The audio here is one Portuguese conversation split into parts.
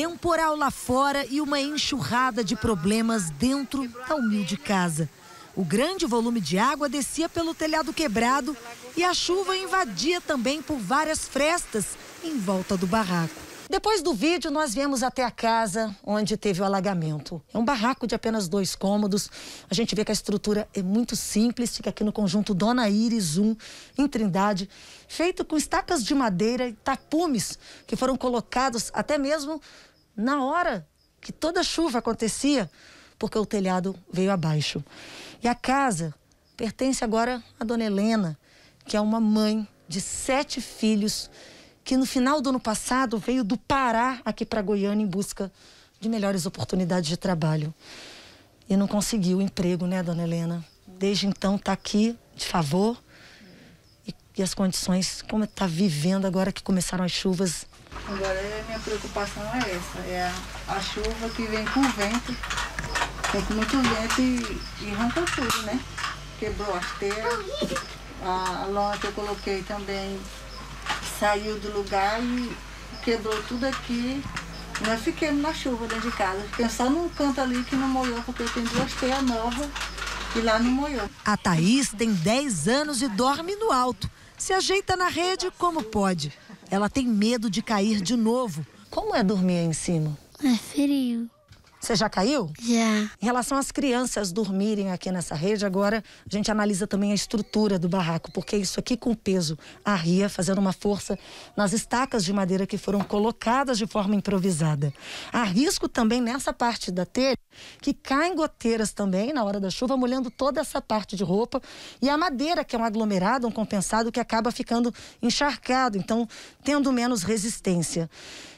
Temporal lá fora e uma enxurrada de problemas dentro da humilde casa. O grande volume de água descia pelo telhado quebrado e a chuva invadia também por várias frestas em volta do barraco. Depois do vídeo, nós viemos até a casa onde teve o alagamento. É um barraco de apenas dois cômodos. A gente vê que a estrutura é muito simples, fica aqui no conjunto Dona Iris 1, em Trindade, feito com estacas de madeira e tapumes que foram colocados até mesmo na hora que toda chuva acontecia, porque o telhado veio abaixo. E a casa pertence agora à Dona Helena, que é uma mãe de sete filhos que no final do ano passado veio do Pará aqui para Goiânia em busca de melhores oportunidades de trabalho. E não conseguiu emprego, né, dona Helena? Desde então está aqui de favor. E, e, as condições, como está vivendo agora que começaram as chuvas. Agora minha preocupação é essa, é a, a chuva que vem com vento, vem com muito vento e, e arranca tudo, né? Quebrou as telhas, a, a lona que eu coloquei também saiu do lugar e quebrou tudo aqui. Nós fiquemos na chuva dentro de casa. Fiquei só num canto ali que não molhou, porque tem duas teias novas e lá não molhou. A Thaís tem 10 anos e dorme no alto. Se ajeita na rede como pode. Ela tem medo de cair de novo. Como é dormir aí em cima? É frio. Você já caiu? Já. Em relação às crianças dormirem aqui nessa rede, agora a gente analisa também a estrutura do barraco, porque isso aqui com peso arria, fazendo uma força nas estacas de madeira que foram colocadas de forma improvisada. Há risco também nessa parte da telha que caem goteiras também na hora da chuva, molhando toda essa parte de roupa. E a madeira, que é um aglomerado, um compensado, que acaba ficando encharcado, então tendo menos resistência.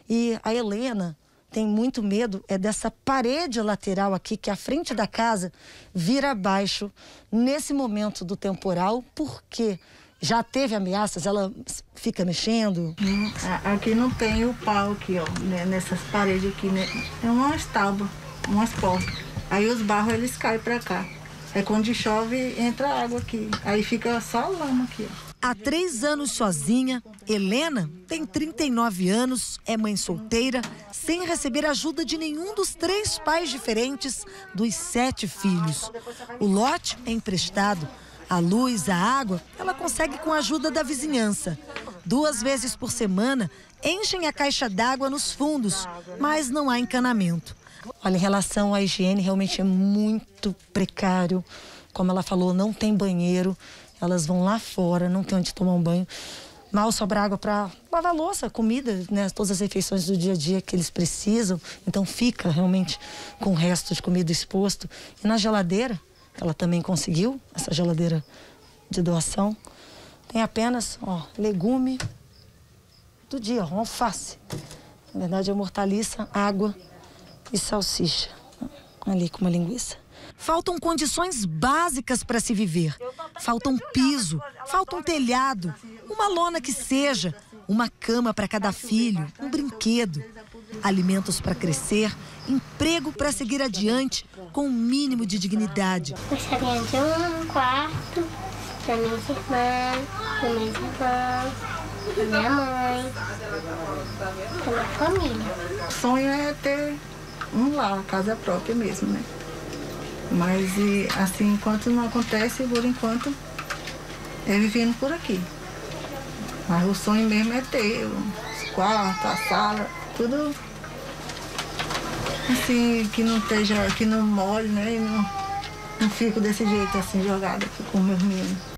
E a Helena tem muito medo é dessa parede lateral aqui, que a frente da casa, vira abaixo nesse momento do temporal, porque já teve ameaças, ela fica mexendo? Hum, aqui não tem o pau aqui, ó, né, nessas paredes aqui, né? É umas tábuas, umas portas. Aí os barros eles caem para cá. É quando chove, entra água aqui. Aí fica só lama aqui, ó. Há três anos sozinha, Helena tem 39 anos, é mãe solteira, sem receber ajuda de nenhum dos três pais diferentes dos sete filhos. O lote é emprestado. A luz, a água, ela consegue com a ajuda da vizinhança. Duas vezes por semana, enchem a caixa d'água nos fundos, mas não há encanamento. Olha, em relação à higiene, realmente é muito precário. Como ela falou, não tem banheiro. Elas vão lá fora, não tem onde tomar um banho. Mal sobra água para lavar louça, comida, né? Todas as refeições do dia a dia que eles precisam. Então fica realmente com o resto de comida exposto. E na geladeira, ela também conseguiu, essa geladeira de doação, tem apenas ó, legume do dia, ó, alface. Na verdade é hortaliça, água e salsicha. Ali com uma linguiça. Faltam condições básicas para se viver. Falta um piso, falta um telhado, uma lona que seja, uma cama para cada filho, um brinquedo, alimentos para crescer, emprego para seguir adiante com um mínimo de dignidade. Gostaria de um quarto para minhas irmãs, para meus irmãos, para minha mãe, para minha família. O sonho é ter um lar, casa própria mesmo, né? Mas e, assim, enquanto não acontece, por enquanto, é vivendo por aqui. Mas o sonho mesmo é ter os quartos, a sala, tudo assim, que não esteja, que não molhe, né? E não, não fico desse jeito assim, jogada com meus meninos.